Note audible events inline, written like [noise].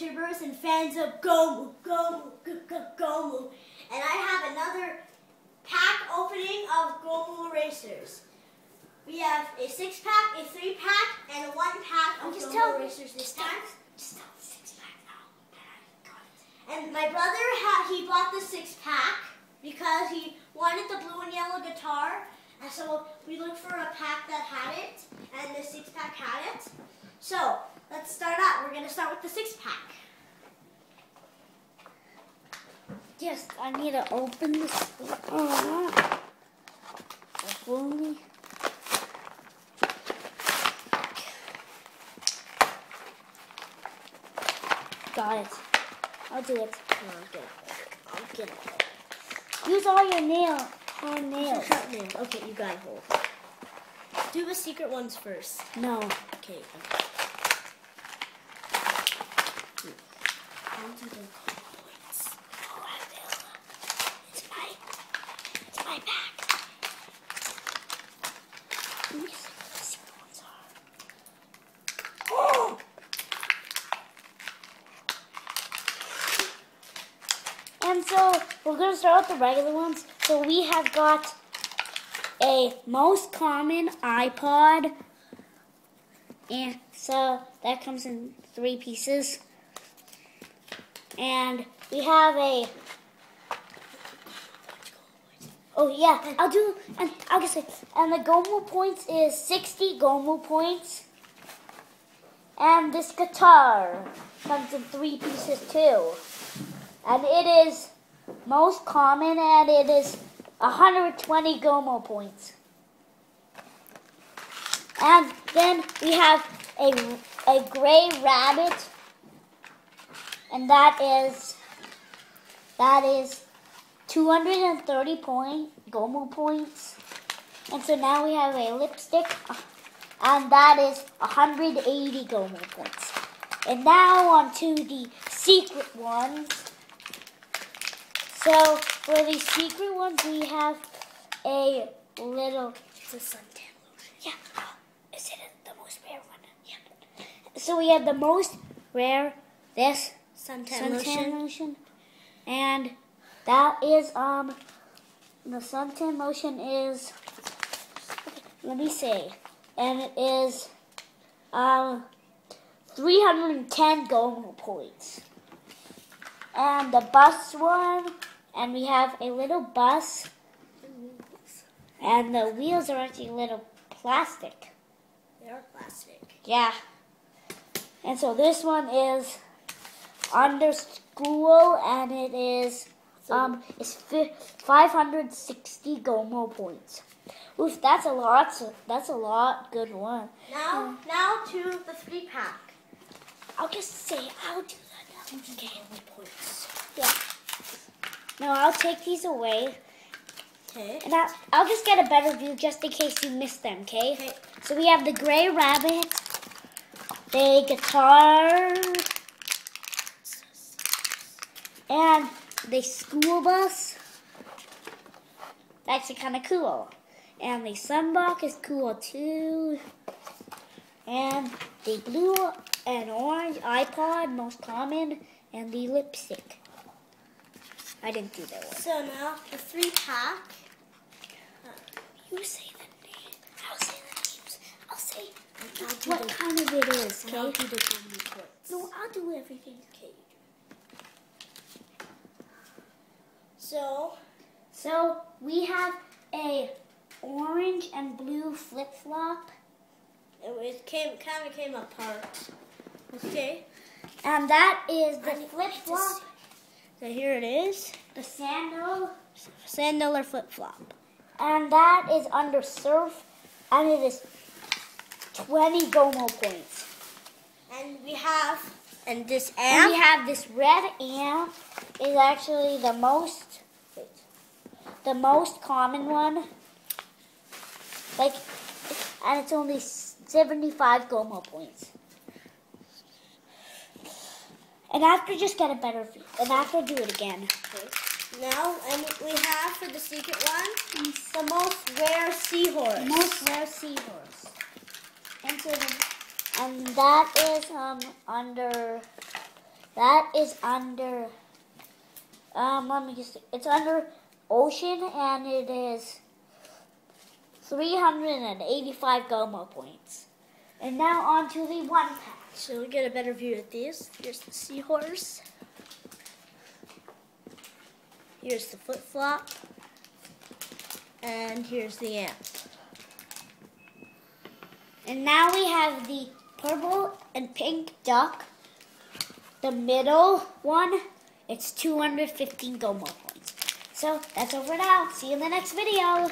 YouTubers and fans of Gomu, Gomu, Gomu. And I have another pack opening of Gomu Erasers. We have a six pack, a three pack, and a one pack of oh, Just Gomu Erasers this time. Just tell the six pack now. And I got it. And my brother, he bought the six pack because he wanted the blue and yellow guitar. And so we looked for a pack that had it, and the six pack had it. So let's start out. We're going to start with the six pack. Yes, I need to open this. Oh, if only. Got it. I'll do it. I'll get it. I'll get it. Use all your nail, hard nails. Sharp nails. Okay, you got it. Hold. Do the secret ones first. No. Okay. Do the. Oh, I will. It's my, it's my bag. Let me see what the are. Oh! [gasps] And so we're gonna start with the regular ones. So we have got a most common iPod, and so that comes in three pieces. And we have a Oh yeah, I'll do and I'll just say and the Gomu points is sixty Gomu points. And this guitar comes in three pieces too. And it is most common and it is 120 Gomu points. And then we have a, a gray rabbit and that is that is 230 point Gomu points. And so now we have a lipstick, and that is 180 Gomu points. And now on to the secret ones. So for the secret ones, we have a little. It's a suntan lotion. Yeah. Oh, is it the most rare one? Yeah. So we have the most rare. This Suntan, suntan lotion. lotion. And that is um the suntan lotion is let me see. and it is um 310 Gomu points. And the bus one and we have a little bus and the wheels are actually a little plastic. They are plastic. Yeah. And so this one is under school, and it is um it's fi- 560 Gomu points. Oof, that's a lot. so- That's a lot. Good one. Now, now to the three pack. I'll just say I'll do that. now. Okay, points. Yeah. No, I'll take these away, Okay. and I, I'll just get a better view just in case you missed them. Okay. Okay. So we have the gray rabbit, the guitar, and the school bus. That's kind of cool. And the sunblock is cool too. And the blue and orange iPod, most common, and the lipstick. I didn't do that one. So now the three pack. You say the name. I'll say the names. I'll say I'll do what the- kind of it is, and I'll okay? do the Gomu. No, I'll do everything. Okay. So So we have a orange and blue flip flop, it was came kind of came apart. Okay. and that is the flip I need to flop. So here it is. the sandal, Sandal or flip flop. and that is under surf, and it is 20 Gomu points. And we have and this And amp. we have this red amp is actually the most the most common one. Like and it's only 75 Gomu points. And after just get a better view. And after do it again. Okay. Now and we have for the secret one the most rare seahorse. The most rare seahorse. And so the, and that is um under That is under. Um, let me just. It's under ocean, and it is 385 Gomu points. And now on to the one pack. So we get a better view of these. Here's the seahorse. Here's the flip flop. And here's the ant. And now we have the purple and pink duck. The middle one, it's 215 Gomu points. So that's over now. See you in the next video.